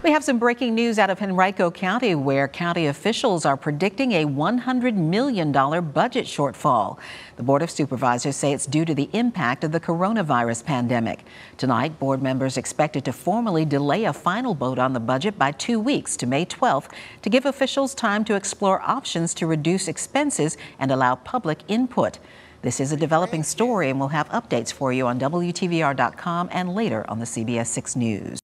We have some breaking news out of Henrico County where county officials are predicting a $100 million budget shortfall. The Board of Supervisors say it's due to the impact of the coronavirus pandemic. Tonight, board members expected to formally delay a final vote on the budget by two weeks to May 12th to give officials time to explore options to reduce expenses and allow public input. This is a developing story, and we'll have updates for you on WTVR.com and later on the CBS 6 News.